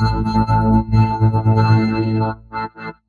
Thank you.